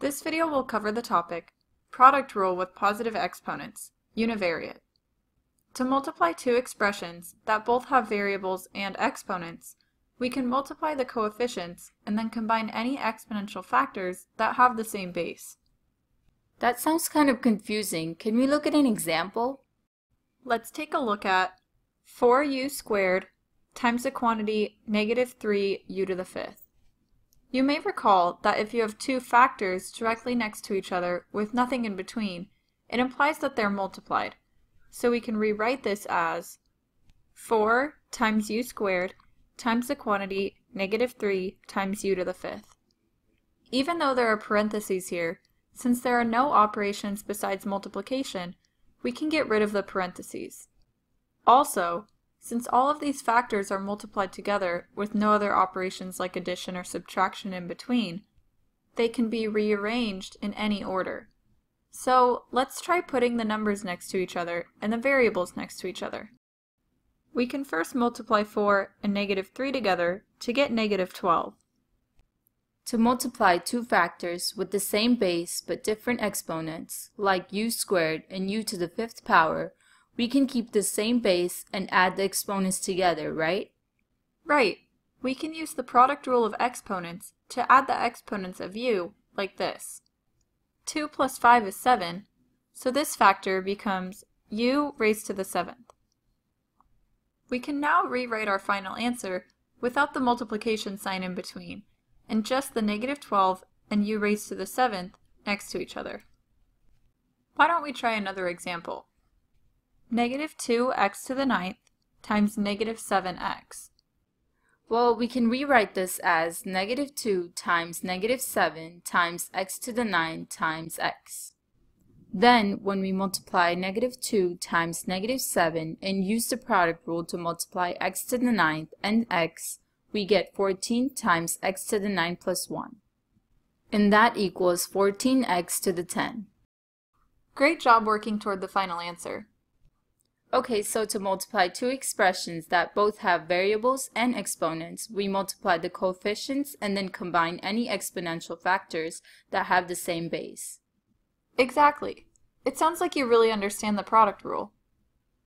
This video will cover the topic, product rule with positive exponents, univariate. To multiply two expressions that both have variables and exponents, we can multiply the coefficients and then combine any exponential factors that have the same base. That sounds kind of confusing. Can we look at an example? Let's take a look at 4u squared times the quantity negative 3u to the fifth. You may recall that if you have two factors directly next to each other with nothing in between, it implies that they're multiplied. So we can rewrite this as 4 times u squared times the quantity negative 3 times u to the fifth. Even though there are parentheses here, since there are no operations besides multiplication, we can get rid of the parentheses. Also, since all of these factors are multiplied together with no other operations like addition or subtraction in between, they can be rearranged in any order. So let's try putting the numbers next to each other and the variables next to each other. We can first multiply 4 and negative 3 together to get negative 12. To multiply two factors with the same base but different exponents, like u squared and u to the fifth power, we can keep the same base and add the exponents together, right? Right. We can use the product rule of exponents to add the exponents of u, like this. 2 plus 5 is 7, so this factor becomes u raised to the seventh. We can now rewrite our final answer without the multiplication sign in between, and just the negative 12 and u raised to the seventh next to each other. Why don't we try another example? Negative 2x to the ninth times negative 7x. Well, we can rewrite this as negative 2 times negative 7 times x to the 9 times x. Then, when we multiply negative 2 times negative 7 and use the product rule to multiply x to the ninth and x, we get 14 times x to the 9 plus 1. And that equals 14x to the 10. Great job working toward the final answer. Okay, so to multiply two expressions that both have variables and exponents, we multiply the coefficients and then combine any exponential factors that have the same base. Exactly. It sounds like you really understand the product rule.